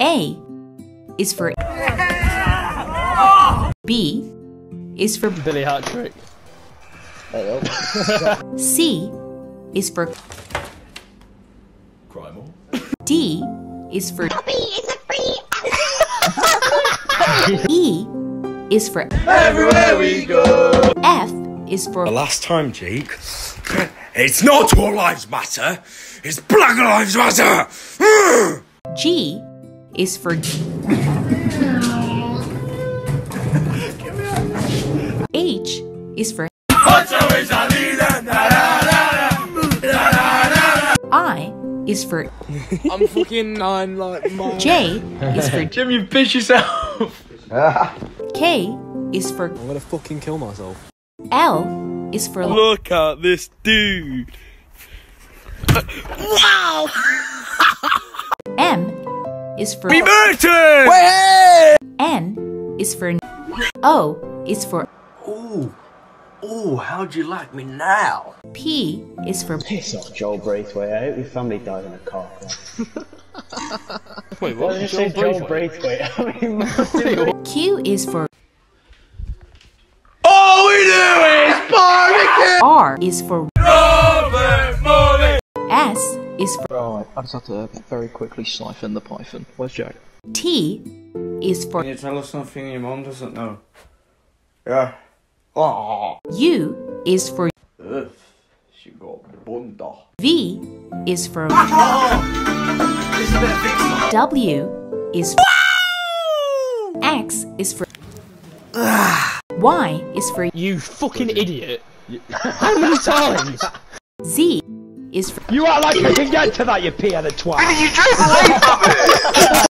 A is for B is for Billy hat trick. C is for D is for E is for Everywhere we go. F is for The last time, Jake. It's not all lives matter. It's Black Lives Matter. G is for H is for I is for I'm fucking nine like mine. J is for Jim, you bitch yourself. K is for I'm gonna fucking kill myself. L is for Look at this dude. M is for Be Merton! N is for O is for Ooh. Ooh, how'd you like me now? P is for Piss off, Joel Braithwaite. I hope your family died in a car crash. Wait, I what? just say Joel Braithwaite. I mean, Q is for All we do is barbecue. R is for Robert Morley. S is for Right, I just have to very quickly siphon the python. Where's Jack? T is for Can you tell us something your mom doesn't know? Yeah. Oh. U is for Ugh. She got bunda. V is for ah, ah, W is for X is for Y is for You fucking idiot. How many times? Z is for You are like you can get to that, you pee and a twat.